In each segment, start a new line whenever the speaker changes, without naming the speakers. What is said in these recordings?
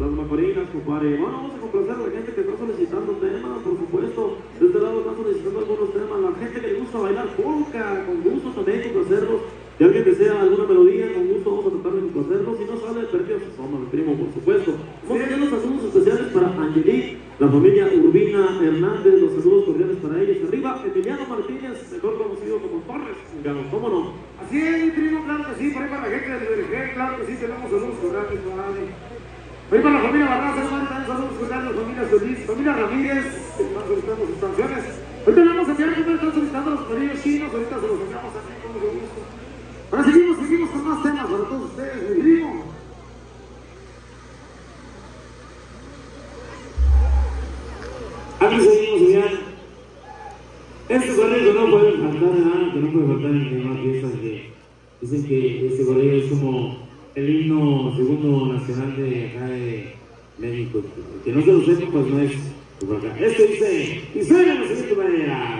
Las macorinas, compadre. Bueno, vamos a complacer a la gente que está solicitando temas, por supuesto. De este lado están solicitando algunos temas. La gente que le gusta bailar polka, con gusto también complacerlos. Si alguien desea alguna melodía, con gusto vamos a tratar de complacerlos. Si no sale, perdió su mi primo, por supuesto. Vamos a tener los saludos especiales para Angelique, la familia Urbina Hernández, los saludos cordiales para ellos. Arriba, Emiliano Martínez, mejor conocido como Torres. ¿Cómo no?
Así es, claro que sí, por ahí para la gente del Libergé, claro que sí, tenemos saludos cordiales para Ahí para la familia Barraza, hermano, también saludos cordiales, familia Solís, familia Ramírez, que están solicitando sus canciones. Ahorita vamos a enviar cómo están solicitando los pelillos chinos, ahorita se los enviamos así con mucho gusto. Ahora seguimos, seguimos con más temas para todos ustedes, mi primo.
Aquí seguimos, señor. Este correo no puede faltar nada, que no puede faltar en ninguna pieza que dicen que este correo es como el himno segundo nacional de acá de México. Que no se lo sepa, pues no es por acá. Este dice, y suena la siguiente manera.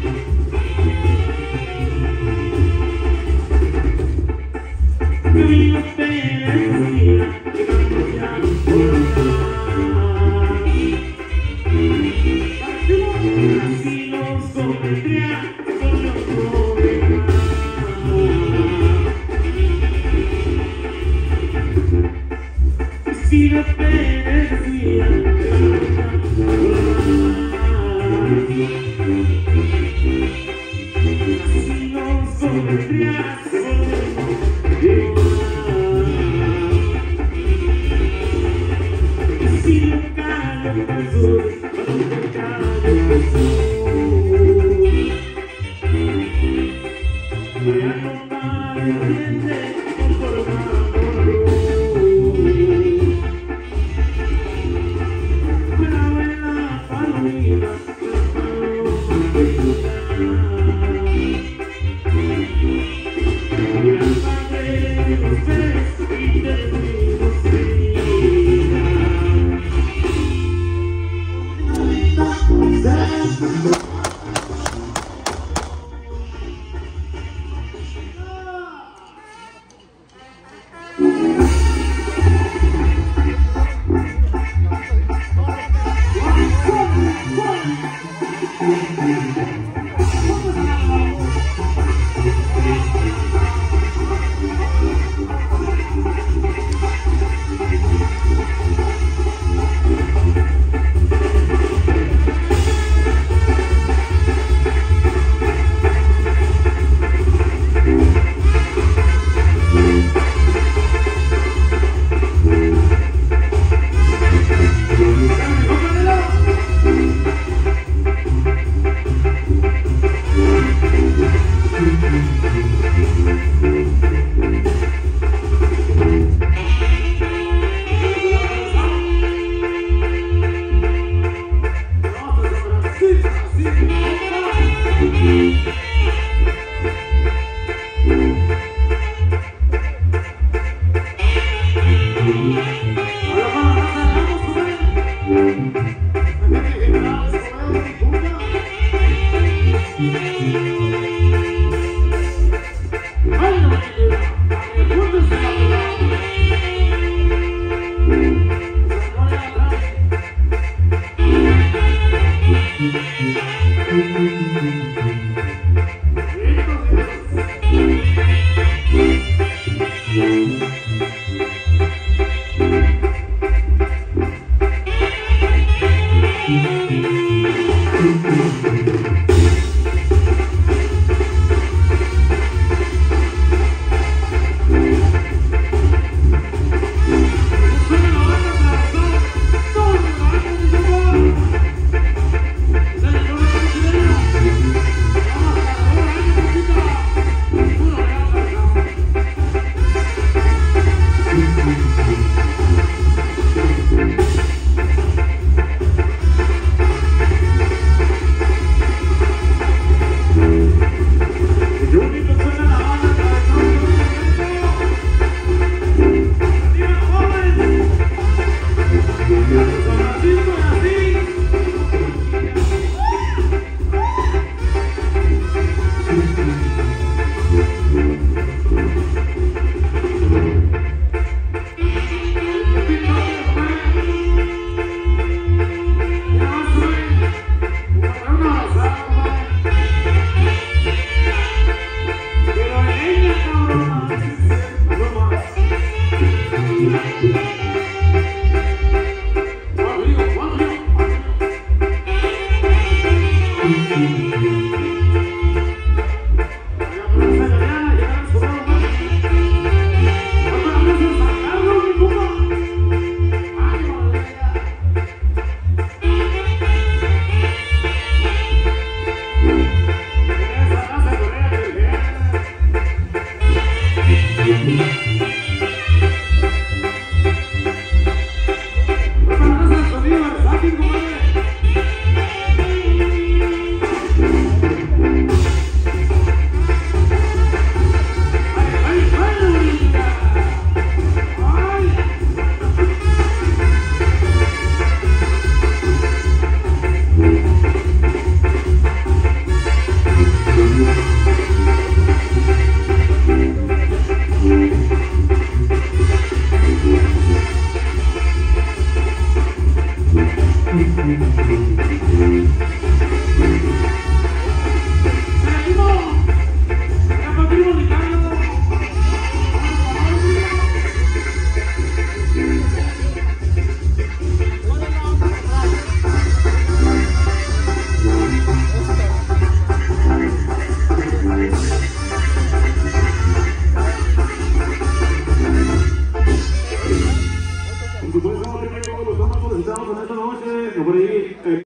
Así no